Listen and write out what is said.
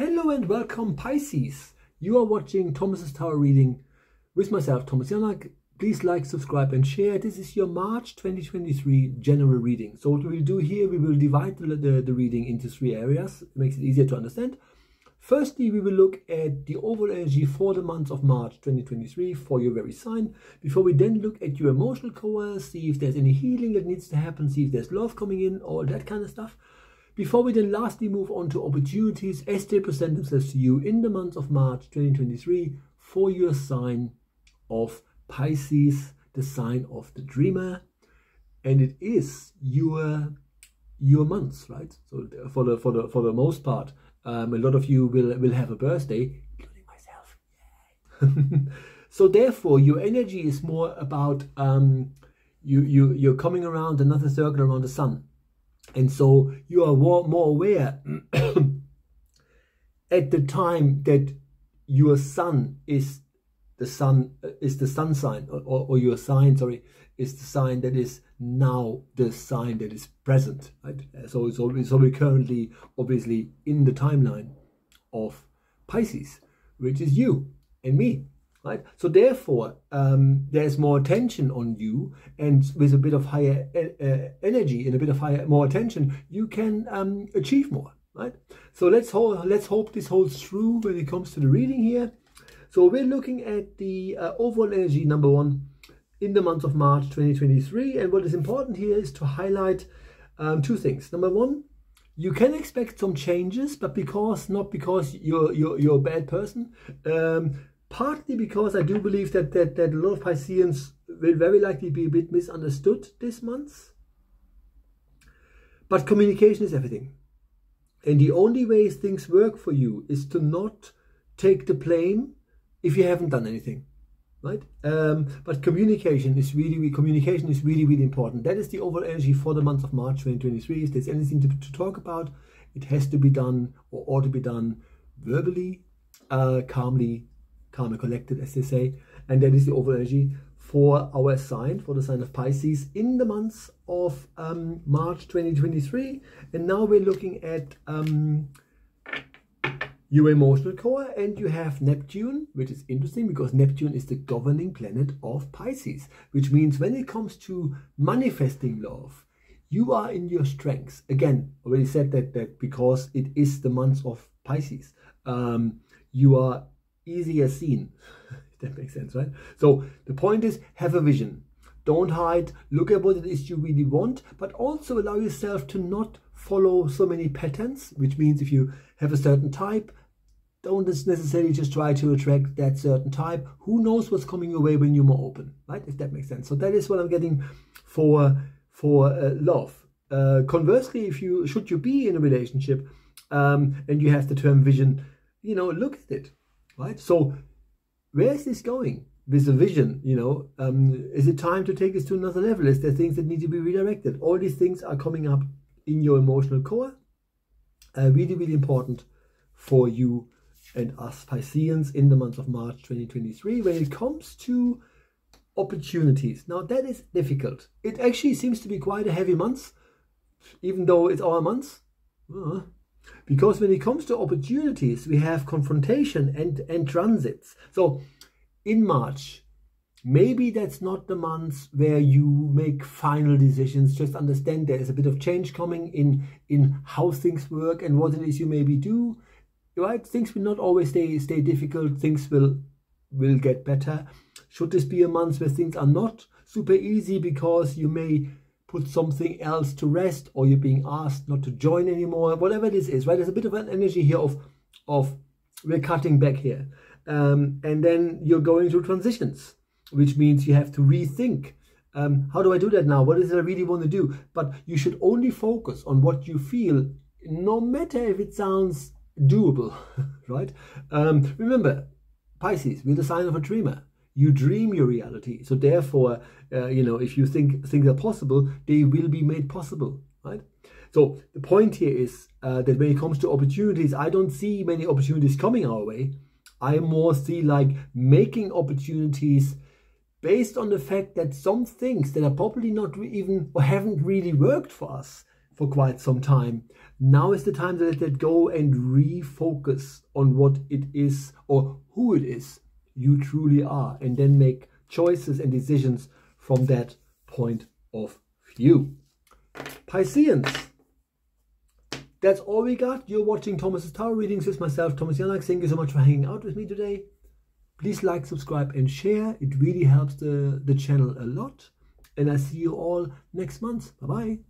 Hello and welcome Pisces. You are watching Thomas's Tarot reading with myself, Thomas Janak. Please like, subscribe and share. This is your March 2023 general reading. So what we will do here, we will divide the, the, the reading into three areas. It makes it easier to understand. Firstly, we will look at the overall energy for the month of March 2023 for your very sign. Before we then look at your emotional core, see if there's any healing that needs to happen, see if there's love coming in, all that kind of stuff. Before we then lastly move on to opportunities as they present themselves to you in the month of March 2023 for your sign of Pisces, the sign of the dreamer. And it is your your month, right? So for the for the for the most part, um, a lot of you will will have a birthday, including myself. so therefore, your energy is more about um, you you you're coming around another circle around the sun and so you are more aware at the time that your sun is the sun uh, is the sun sign or, or, your sign sorry is the sign that is now the sign that is present right? So it's always so we're currently obviously in the timeline of pisces which is you and me right? So therefore, um, there's more attention on you, and with a bit of higher uh, energy and a bit of higher more attention, you can um, achieve more, right? So let's hope let's hope this holds true when it comes to the reading here. So we're looking at the uh, overall energy number one in the month of March 2023, and what is important here is to highlight um, two things. Number one, you can expect some changes, but because not because you're you're, you're a bad person. Um, partly because I do believe that, that, that a lot of Pisceans will very likely be a bit misunderstood this month. But communication is everything. And the only way things work for you is to not take the blame if you haven't done anything. Right? Um, but communication is really, communication is really, really important. That is the overall energy for the month of March 2023. If there's anything to, to talk about, it has to be done or ought to be done verbally, uh, calmly, and collected, as they say. And that is the overall energy for our sign, for the sign of Pisces, in the months of um, March 2023. And now we're looking at um, your emotional core, and you have Neptune, which is interesting because Neptune is the governing planet of Pisces, which means when it comes to manifesting love, you are in your strengths. Again, already said that that because it is the month of Pisces, um, you are easier seen. that makes sense, right? So the point is have a vision. Don't hide. Look at what it is you really want, but also allow yourself to not follow so many patterns, which means if you have a certain type, don't necessarily just try to attract that certain type. Who knows what's coming your way when you're more open, right? If that makes sense. So that is what I'm getting for for uh, love. Uh, conversely, if you should you be in a relationship um, and you have the term vision, you know, look at it right? So where is this going? With the vision, you know, um, is it time to take this to another level? Is there things that need to be redirected? All these things are coming up in your emotional core. Uh, really, really important for you and us Pisceans in the month of March 2023 when it comes to opportunities. Now that is difficult. It actually seems to be quite a heavy month, even though it's our month. Uh, because when it comes to opportunities, we have confrontation and, and transits. So in March, maybe that's not the month where you make final decisions. Just understand there is a bit of change coming in, in how things work and what it is you maybe do. Right? Things will not always stay stay difficult. Things will will get better. Should this be a month where things are not super easy because you may put something else to rest or you're being asked not to join anymore whatever this is right there's a bit of an energy here of of we're cutting back here um, and then you're going through transitions which means you have to rethink um, how do I do that now? What is it I really want to do? But you should only focus on what you feel, no matter if it sounds doable, right? Um, remember, Pisces, we're the sign of a dreamer you dream your reality. So therefore uh, you know if you think things are possible they will be made possible right? So the point here is uh, that when it comes to opportunities i don't see many opportunities coming our way. I more see like making opportunities based on the fact that some things that are probably not even or haven't really worked for us for quite some time. Now is the time to let that go and refocus on what it is or who it is you truly are, and then make choices and decisions from that point of view. Pisceans, that's all we got. You're watching Thomas's Tarot readings with myself, Thomas Janak. Thank you so much for hanging out with me today. Please like, subscribe, and share. It really helps the, the channel a lot. And I see you all next month. Bye bye.